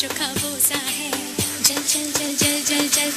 जो खबूसा है। जल जल जल जल जल जल